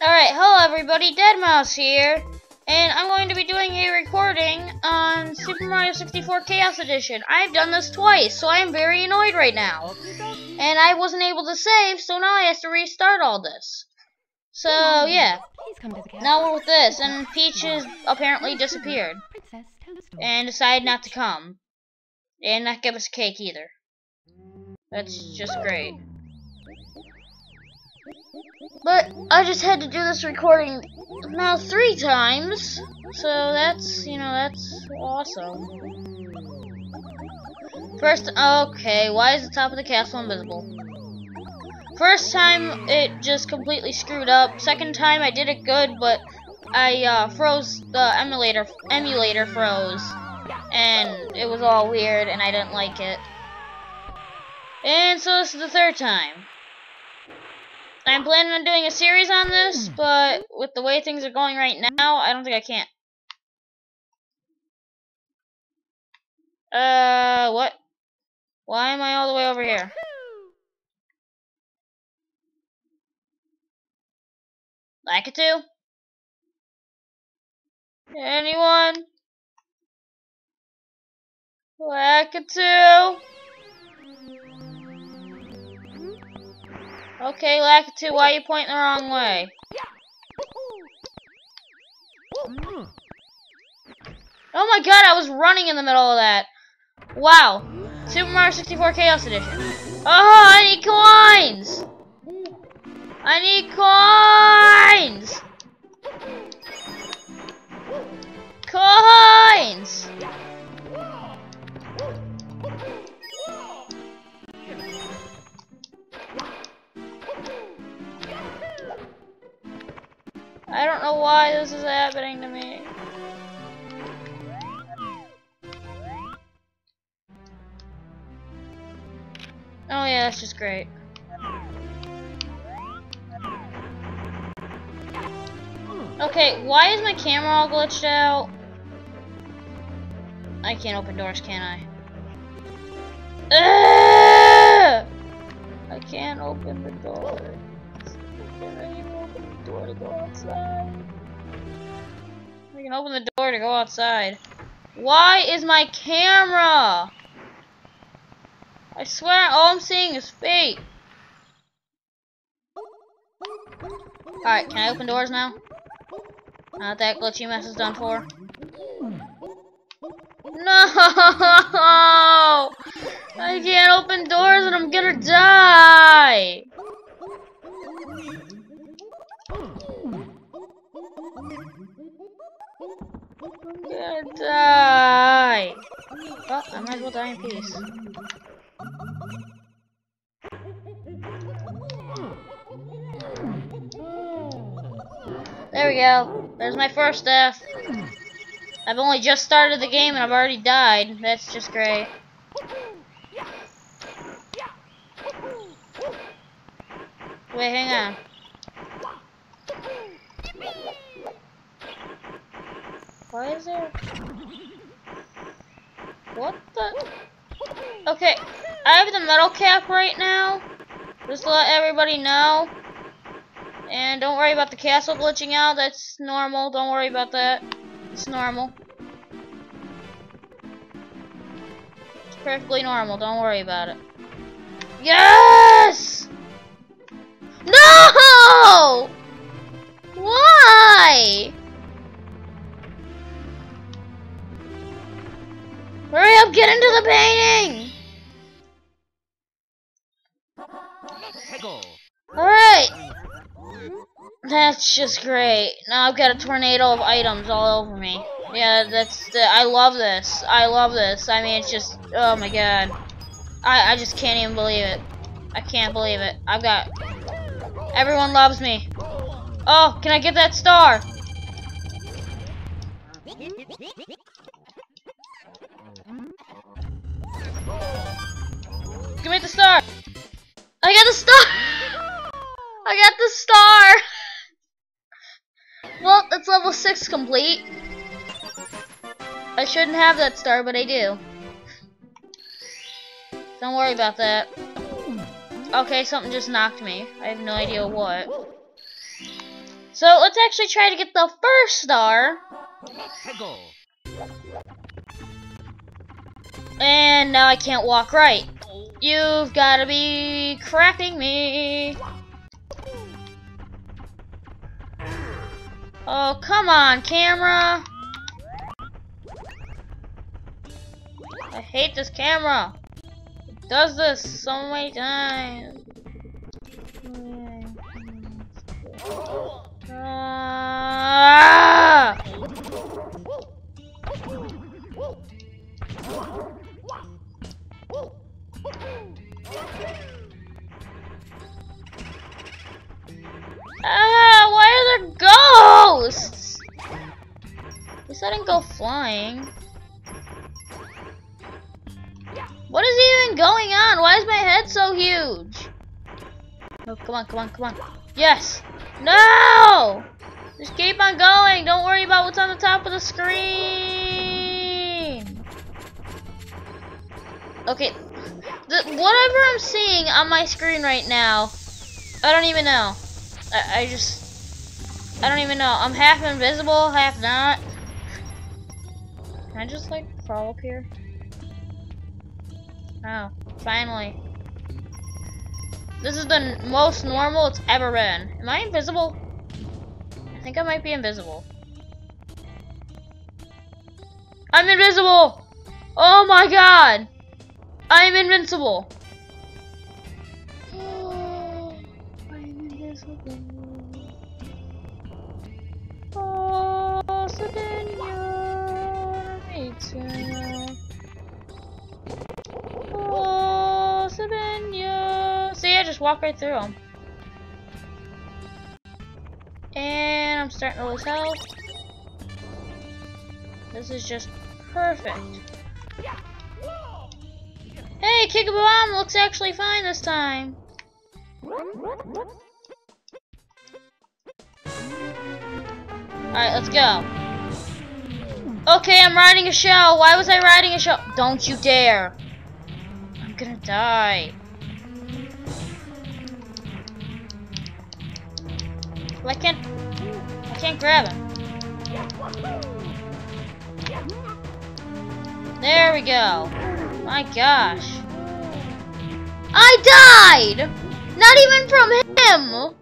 Alright, hello everybody, Deadiot here, and I'm going to be doing a recording on Super Mario 64 Chaos Edition. I've done this twice, so I am very annoyed right now. And I wasn't able to save, so now I have to restart all this. So, yeah. Now we're with this, and Peach has apparently disappeared. And decided not to come. And not give us a cake either. That's just great. But I just had to do this recording now three times. So that's, you know, that's awesome. First, okay, why is the top of the castle invisible? First time, it just completely screwed up. Second time, I did it good, but I uh, froze, the emulator, emulator froze. And it was all weird, and I didn't like it. And so this is the third time. I'm planning on doing a series on this, but with the way things are going right now, I don't think I can. Uh, what? Why am I all the way over here? Lakitu? Anyone? Lakitu? Okay, Lakitu, why are you pointing the wrong way? Oh my god, I was running in the middle of that. Wow. Super Mario 64 Chaos Edition. Oh, I need coins! I need coins! Coins! I don't know why this is happening to me. Oh yeah, that's just great. Okay, why is my camera all glitched out? I can't open doors, can I? Ugh! I can't open the door. Door to go outside? I can open the door to go outside. Why is my camera? I swear all I'm seeing is fate. Alright, can I open doors now? Not that glitchy mess is done for. No! I can't open doors and I'm gonna die! Die! Well, oh, I might as well die in peace. There we go. There's my first death. I've only just started the game and I've already died. That's just great. Wait, hang on. Why is there... What the... Okay, I have the metal cap right now. Just let everybody know. And don't worry about the castle glitching out. That's normal. Don't worry about that. It's normal. It's perfectly normal. Don't worry about it. Yes! No! Why? Get into the painting! Alright. That's just great. Now I've got a tornado of items all over me. Yeah, that's the, I love this. I love this. I mean, it's just, oh my god. I, I just can't even believe it. I can't believe it. I've got, everyone loves me. Oh, can I get that star? The star. I got the star. I got the star. Well, it's level 6 complete. I shouldn't have that star, but I do. Don't worry about that. Okay, something just knocked me. I have no idea what. So let's actually try to get the first star. And now I can't walk right. You've got to be crapping me. Oh, come on, camera. I hate this camera. It does this so many times. Ah, flying. What is even going on? Why is my head so huge? Oh, come on, come on, come on. Yes! No! Just keep on going. Don't worry about what's on the top of the screen. Okay. The, whatever I'm seeing on my screen right now, I don't even know. I, I just, I don't even know. I'm half invisible, half not. Can I just like crawl up here? Oh, finally. This is the most normal it's ever been. Am I invisible? I think I might be invisible. I'm invisible! Oh my god! I'm invincible! Oh, I'm invisible. Just walk right through them. And I'm starting to lose health. This is just perfect. Hey, King Bob-omb looks actually fine this time. Alright, let's go. Okay, I'm riding a shell. Why was I riding a shell? Don't you dare. I'm gonna die. I can't. I can't grab him. There we go. My gosh. I died! Not even from him!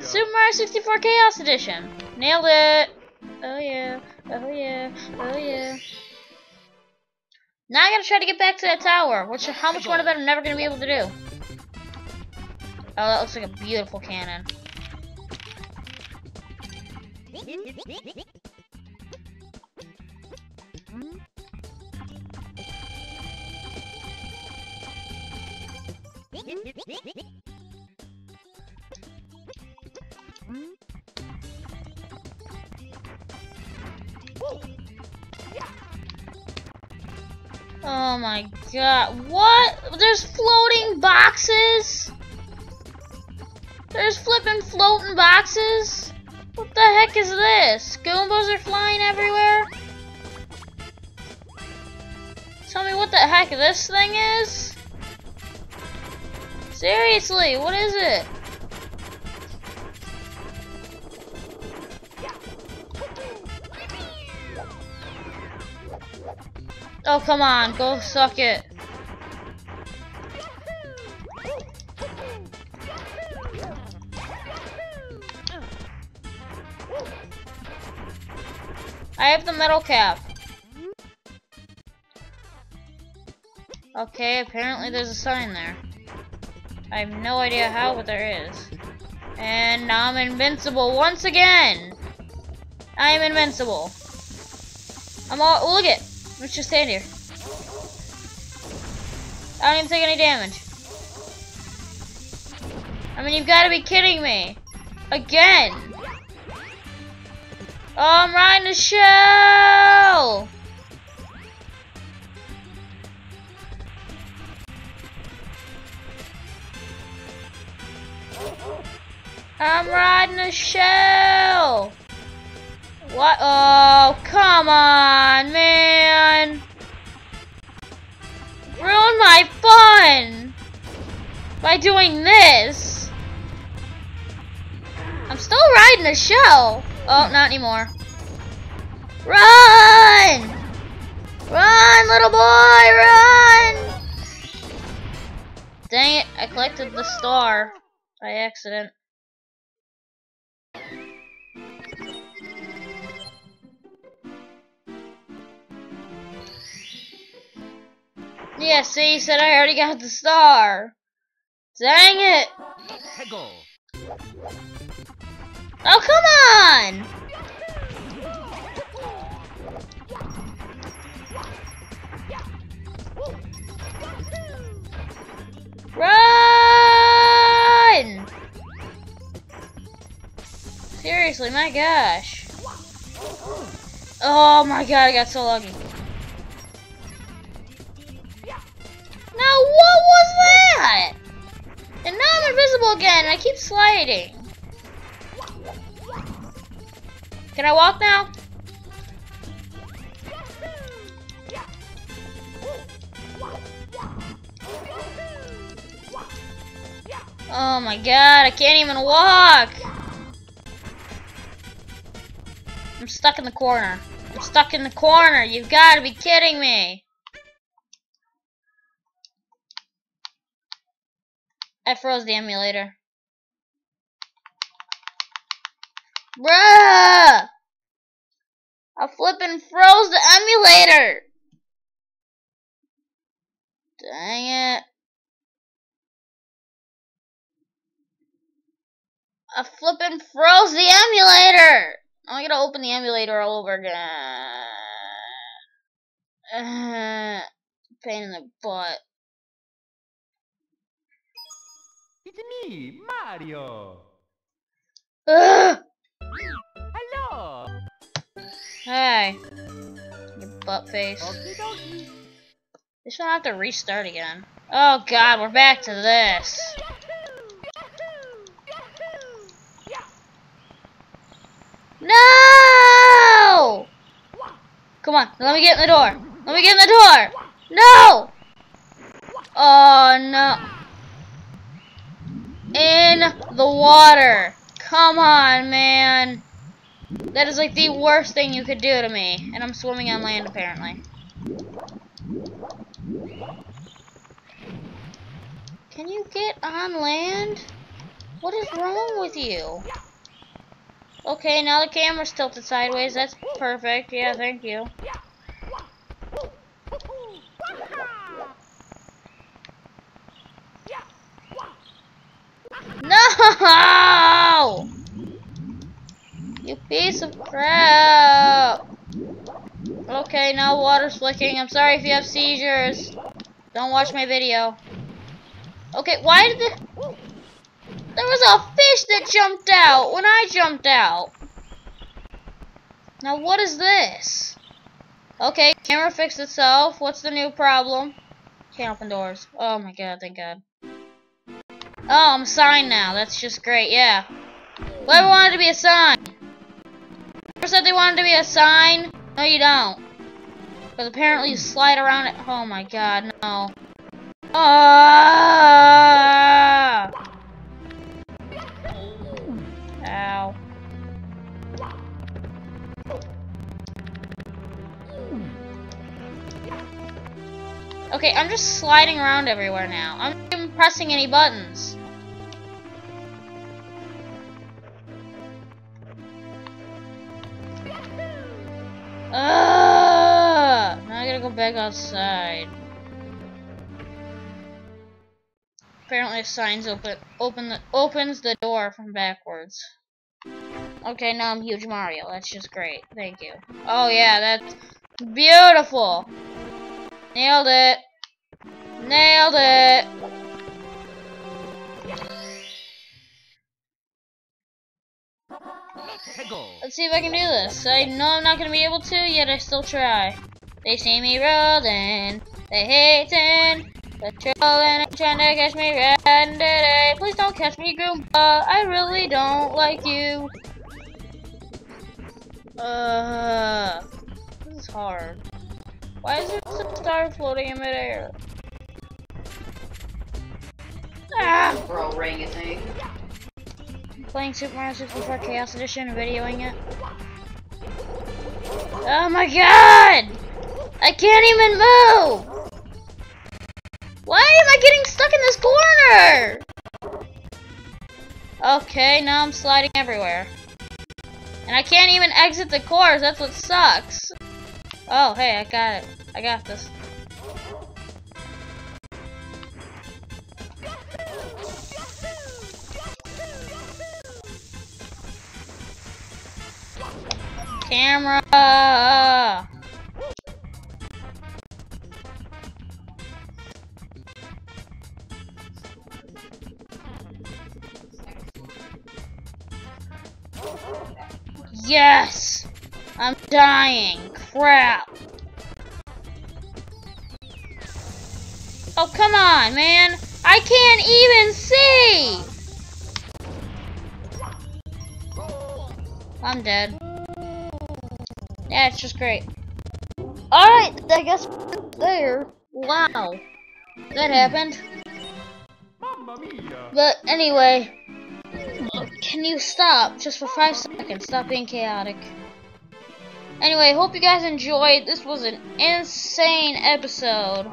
Super Mario 64 Chaos Edition. Nailed it. Oh yeah. Oh yeah. Oh yeah. Now I gotta try to get back to that tower, which how much more of that I'm never gonna be able to do. Oh, that looks like a beautiful cannon. Oh my god. What? There's floating boxes? There's flipping floating boxes? What the heck is this? Goombas are flying everywhere? Tell me what the heck this thing is? Seriously, what is it? Oh, come on, go suck it. Metal cap. Okay, apparently there's a sign there. I have no idea how, but there is. And now I'm invincible once again! I am invincible. I'm all- oh, look it! Let's just stand here. I don't even take any damage. I mean, you've got to be kidding me. Again. Oh, I'm riding a shell. I'm riding a shell. What? Oh, come on, man. Ruin my fun by doing this. I'm still riding a shell. Oh, not anymore. Run! Run, little boy, run! Dang it, I collected the star by accident. Yeah, see, you said I already got the star. Dang it! Oh, come on! Run! Seriously, my gosh. Oh my god, I got so lucky. Now what was that? And now I'm invisible again, I keep sliding. Can I walk now? Oh my god, I can't even walk! I'm stuck in the corner. I'm stuck in the corner. You've got to be kidding me. I froze the emulator. Bruh! I flippin' froze the emulator! Dang it. I flippin' froze the emulator! I'm gonna open the emulator all over again. Uh, pain in the butt. It's me, Mario. Ugh. Hey. You butt face. This should have to restart again. Oh god, we're back to this. No! Come on, let me get in the door. Let me get in the door. No! Oh no. In the water. Come on, man. That is like the worst thing you could do to me. And I'm swimming on land apparently. Can you get on land? What is wrong with you? Okay, now the camera's tilted sideways. That's perfect. Yeah, thank you. No! You piece of crap! Okay, now water's flicking. I'm sorry if you have seizures. Don't watch my video. Okay, why did the... There was a fish that jumped out when I jumped out. Now what is this? Okay, camera fixed itself. What's the new problem? Can't open doors. Oh my god, thank god. Oh, I'm a sign now. That's just great, yeah. Whoever wanted to be a sign? Said they wanted to be a sign? No, you don't. Because apparently you slide around it. Oh my god, no. Ah! Ow. Okay, I'm just sliding around everywhere now. I'm not even pressing any buttons. Back outside. Apparently, the signs open open the opens the door from backwards. Okay, now I'm huge Mario. That's just great. Thank you. Oh yeah, that's beautiful. Nailed it. Nailed it. Let's see if I can do this. I know I'm not gonna be able to, yet I still try. They see me rolling, they hating, patrolling and trying to catch me red today. Please don't catch me, Goomba. I really don't like you. Uh, this is hard. Why is there a star floating in midair? Ah! Bro, orangutan. playing Super Mario 64 Chaos Edition and videoing it. Oh my god! I can't even move! Why am I getting stuck in this corner? Okay, now I'm sliding everywhere. And I can't even exit the course, that's what sucks. Oh, hey, I got it. I got this. Camera! Dying. Crap. Oh, come on, man. I can't even see! I'm dead. Yeah, it's just great. Alright, I guess there. Wow. That happened. But anyway, can you stop just for five seconds? Stop being chaotic. Anyway, hope you guys enjoyed. This was an insane episode.